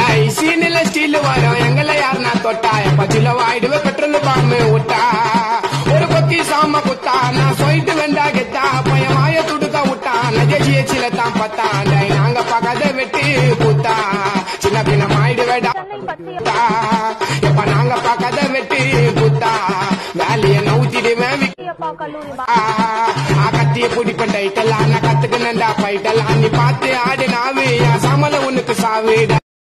டேய் சீனில ஸ்டீல் வரும் எங்களை யாருனா தொட்டா பச்சில வாயிடுவே பெட்ரோல் பாம்பு விட்டா ஒரு கொத்தி சாம குத்தா நான் சொல்லிட்டு வெண்டா கெத்தா பையன் வாய துடுக்க விட்டா நஜி சில தான் பத்தா நாங்க பார்க்காத வெட்டி குத்தா சின்ன பின்ன மாயிடுவேடா எப்ப நாங்க பார்க்காத வெட்டி குத்தா வேலைய நவுத்திடுவேன் கத்திய பிடிப்பட்ட ஐட்டெல்லாம் நான் கத்துக்கணுண்டா பைட்டெல்லாம் நீ பார்த்து ஆடு நாவு என் சமல உனக்கு சாவிடா